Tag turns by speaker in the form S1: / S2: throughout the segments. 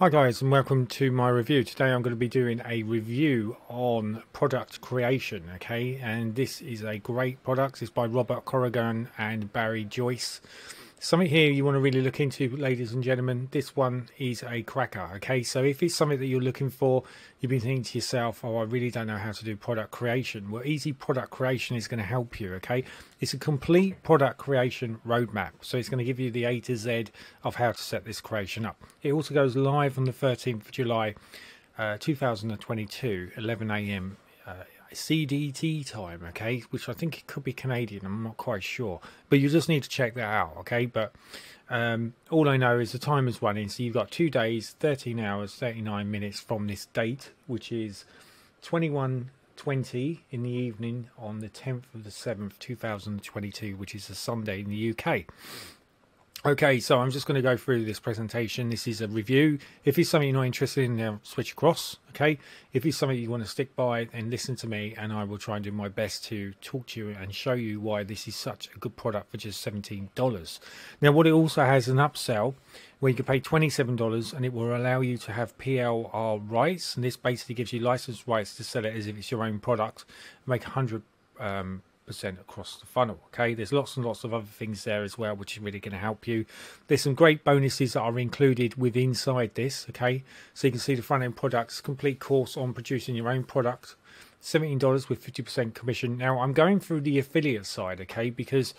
S1: Hi guys and welcome to my review. Today I'm going to be doing a review on product creation, okay? And this is a great product. It's by Robert Corrigan and Barry Joyce. Something here you want to really look into, ladies and gentlemen. This one is a cracker, okay? So if it's something that you're looking for, you've been thinking to yourself, oh, I really don't know how to do product creation. Well, easy product creation is going to help you, okay? It's a complete product creation roadmap. So it's going to give you the A to Z of how to set this creation up. It also goes live on the 13th of July, uh, 2022, 11 a.m. Uh, CDT time, okay, which I think it could be Canadian. I'm not quite sure, but you just need to check that out, okay. But um, all I know is the time is running, so you've got two days, 13 hours, 39 minutes from this date, which is 21:20 in the evening on the 10th of the 7th, 2022, which is a Sunday in the UK. Okay, so I'm just going to go through this presentation. This is a review. If it's something you're not interested in, now switch across. Okay, if it's something you want to stick by, then listen to me, and I will try and do my best to talk to you and show you why this is such a good product for just $17. Now, what it also has an upsell where you can pay $27 and it will allow you to have PLR rights, and this basically gives you license rights to sell it as if it's your own product, make 100 um, percent across the funnel. Okay, there's lots and lots of other things there as well, which is really going to help you. There's some great bonuses that are included with inside this. Okay, so you can see the front end products, complete course on producing your own product. $17 with 50% commission. Now, I'm going through the affiliate side, okay, because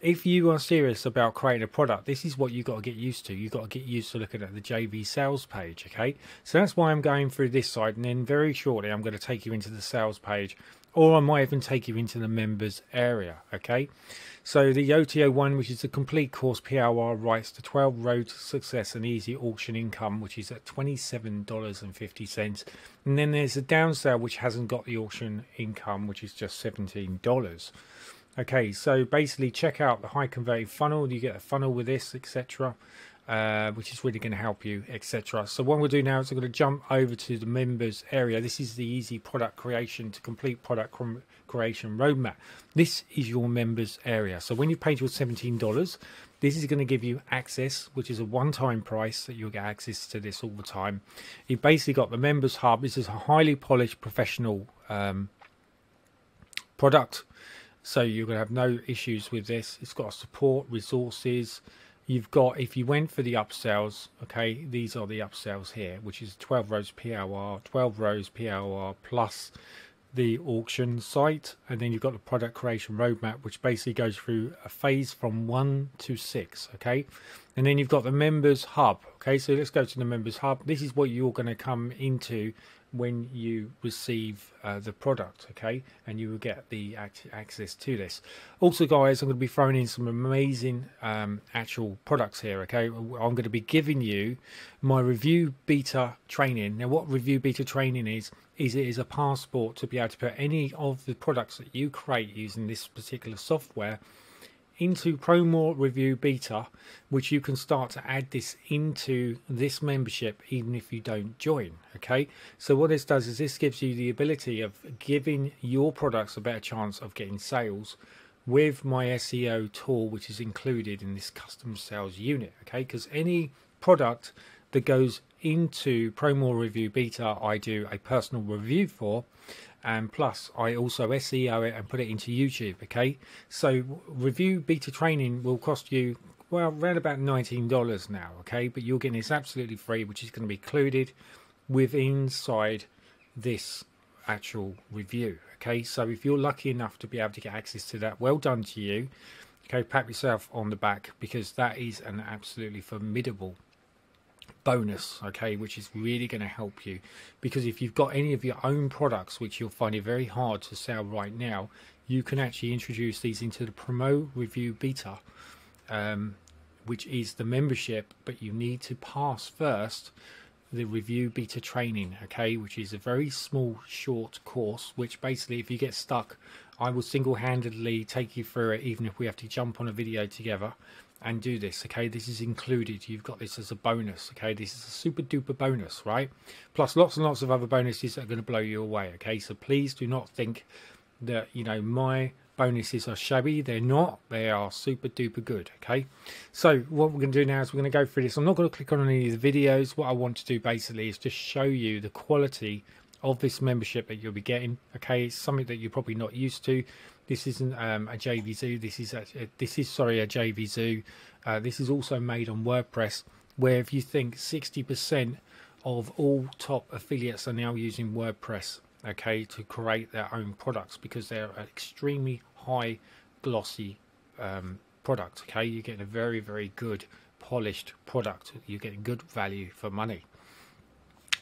S1: if you are serious about creating a product, this is what you've got to get used to. You've got to get used to looking at the JV sales page, okay? So that's why I'm going through this side, and then very shortly I'm going to take you into the sales page or I might even take you into the members area. Okay, so the OTO one, which is the complete course PLR rights the 12 Road to success and easy auction income, which is at $27.50. And then there's a downsell, which hasn't got the auction income, which is just $17. Okay, so basically check out the high converting funnel. You get a funnel with this, etc uh, which is really going to help you, etc. So what we'll do now is I'm going to jump over to the members area. This is the easy product creation to complete product creation roadmap. This is your members area. So when you pay your $17, this is going to give you access, which is a one-time price that you'll get access to this all the time. You've basically got the members hub. This is a highly polished professional um, product. So you're going to have no issues with this. It's got support, resources, you've got if you went for the upsells okay these are the upsells here which is 12 rows PLR 12 rows PLR plus the auction site and then you've got the product creation roadmap which basically goes through a phase from 1 to 6 okay? And then you've got the members hub okay? So let's go to the members hub. This is what you're going to come into when you receive uh, the product okay? And you will get the access to this. Also guys i'm going to be throwing in some amazing um, actual products here okay? I'm going to be giving you my review beta training. Now what review beta training is is it is a passport to be able to put any of the products that you create using this particular software into Promore Review Beta, which you can start to add this into this membership even if you don't join. Okay, so what this does is this gives you the ability of giving your products a better chance of getting sales with my SEO tool, which is included in this custom sales unit. Okay, because any product that goes into Promore Review Beta, I do a personal review for and plus I also SEO it and put it into YouTube okay? So review beta training will cost you well around about $19 now okay? But you're getting this absolutely free which is going to be included with inside this actual review okay? So if you're lucky enough to be able to get access to that well done to you okay? Pat yourself on the back because that is an absolutely formidable bonus okay which is really going to help you. Because if you've got any of your own products which you'll find it very hard to sell right now you can actually introduce these into the promo review beta um, which is the membership but you need to pass first the review beta training okay which is a very small short course which basically if you get stuck i will single-handedly take you through it even if we have to jump on a video together and do this okay this is included you've got this as a bonus okay this is a super duper bonus right plus lots and lots of other bonuses that are going to blow you away okay so please do not think that you know my bonuses are shabby. They're not. They are super duper good. Okay. So what we're going to do now is we're going to go through this. I'm not going to click on any of the videos. What I want to do basically is just show you the quality of this membership that you'll be getting. Okay. It's something that you're probably not used to. This isn't um, a JVZoo. This is a, this is sorry a JVZoo. Uh, this is also made on WordPress. Where if you think 60% of all top affiliates are now using WordPress okay to create their own products because they're an extremely high glossy um, product okay you're getting a very very good polished product you're getting good value for money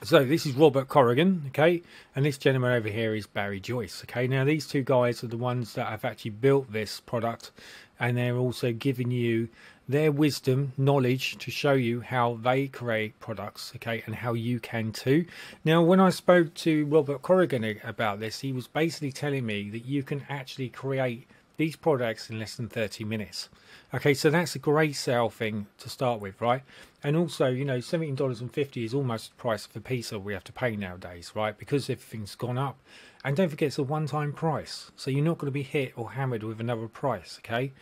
S1: so this is Robert Corrigan, okay, and this gentleman over here is Barry Joyce, okay. Now these two guys are the ones that have actually built this product, and they're also giving you their wisdom, knowledge to show you how they create products, okay, and how you can too. Now, when I spoke to Robert Corrigan about this, he was basically telling me that you can actually create these products in less than 30 minutes. Okay, so that's a great sale thing to start with, right? And also, you know, $17.50 is almost the price of a pizza we have to pay nowadays, right? Because everything's gone up. And don't forget, it's a one time price. So you're not going to be hit or hammered with another price, okay?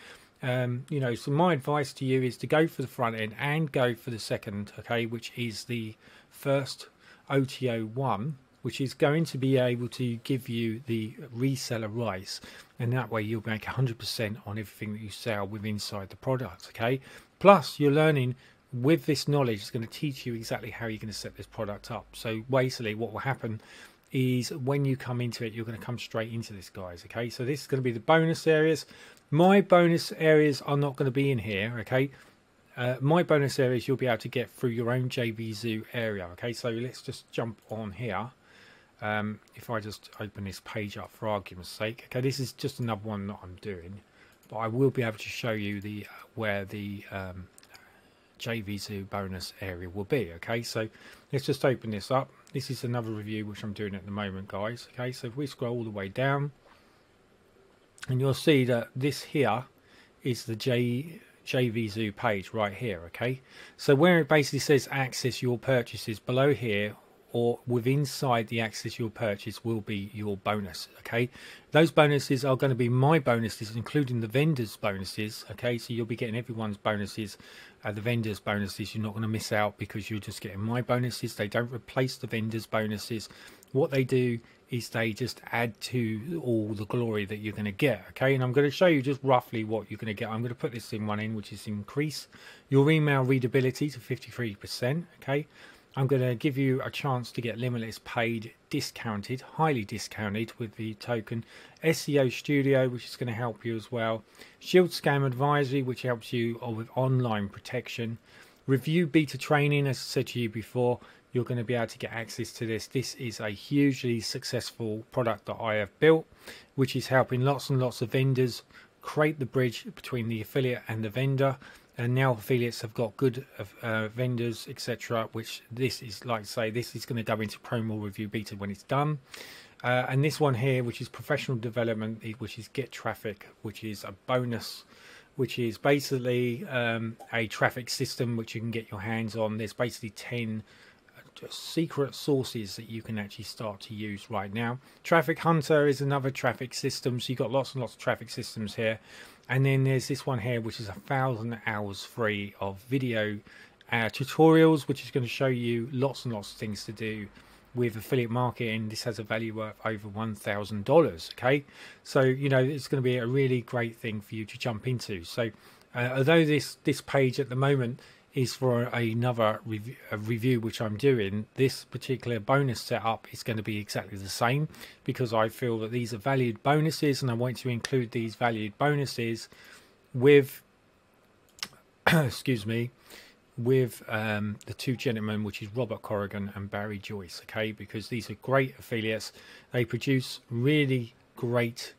S1: um, you know, so my advice to you is to go for the front end and go for the second, okay, which is the first OTO one, which is going to be able to give you the reseller rights, and that way you'll make 100% on everything that you sell with inside the product, okay. Plus, you're learning with this knowledge, it's going to teach you exactly how you're going to set this product up. So basically, what will happen is when you come into it, you're going to come straight into this, guys. Okay, so this is going to be the bonus areas. My bonus areas are not going to be in here, okay? Uh, my bonus areas you'll be able to get through your own JVZoo area, okay? So let's just jump on here. Um, if I just open this page up for argument's sake, okay, this is just another one that I'm doing, but I will be able to show you the uh, where the um, JVZoo bonus area will be, okay? So let's just open this up. This is another review which I'm doing at the moment, guys, okay? So if we scroll all the way down, and you'll see that this here is the J JVZoo page right here okay so where it basically says access your purchases below here or within inside the access you'll purchase will be your bonus okay? Those bonuses are going to be my bonuses including the vendors bonuses okay? So you'll be getting everyone's bonuses. Uh, the vendors bonuses you're not going to miss out because you're just getting my bonuses. They don't replace the vendors bonuses. What they do is they just add to all the glory that you're going to get okay? And i'm going to show you just roughly what you're going to get. I'm going to put this in one in which is increase your email readability to 53 percent okay i'm going to give you a chance to get limitless paid discounted highly discounted with the token seo studio which is going to help you as well shield scam advisory which helps you with online protection review beta training as i said to you before you're going to be able to get access to this. This is a hugely successful product that I have built, which is helping lots and lots of vendors create the bridge between the affiliate and the vendor. And now affiliates have got good uh, vendors, etc. Which this is like I say this is going to go into promo review beta when it's done. Uh, and this one here, which is professional development, which is get traffic, which is a bonus which is basically um, a traffic system which you can get your hands on. There's basically 10 secret sources that you can actually start to use right now. Traffic Hunter is another traffic system, so you've got lots and lots of traffic systems here. And then there's this one here, which is a thousand hours free of video uh, tutorials, which is going to show you lots and lots of things to do with affiliate marketing. This has a value worth over $1,000. Okay, so you know it's going to be a really great thing for you to jump into. So, uh, although this this page at the moment is for another review, review which I'm doing. This particular bonus setup is going to be exactly the same because I feel that these are valued bonuses and I want to include these valued bonuses with, excuse me, with um, the two gentlemen, which is Robert Corrigan and Barry Joyce, okay, because these are great affiliates. They produce really great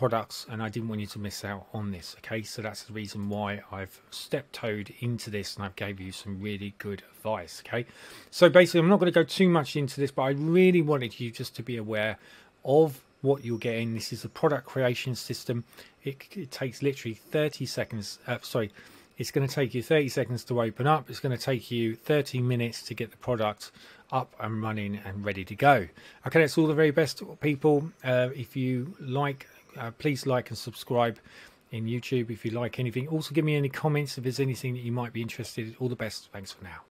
S1: products and I didn't want you to miss out on this okay? So that's the reason why I've step toed into this and I've gave you some really good advice okay? So basically I'm not going to go too much into this but I really wanted you just to be aware of what you're getting. This is a product creation system. It, it takes literally 30 seconds uh, sorry it's going to take you 30 seconds to open up. It's going to take you 30 minutes to get the product up and running and ready to go. Okay that's all the very best people. Uh, if you like Uh, please like and subscribe in YouTube if you like anything. Also, give me any comments if there's anything that you might be interested in. All the best. Thanks for now.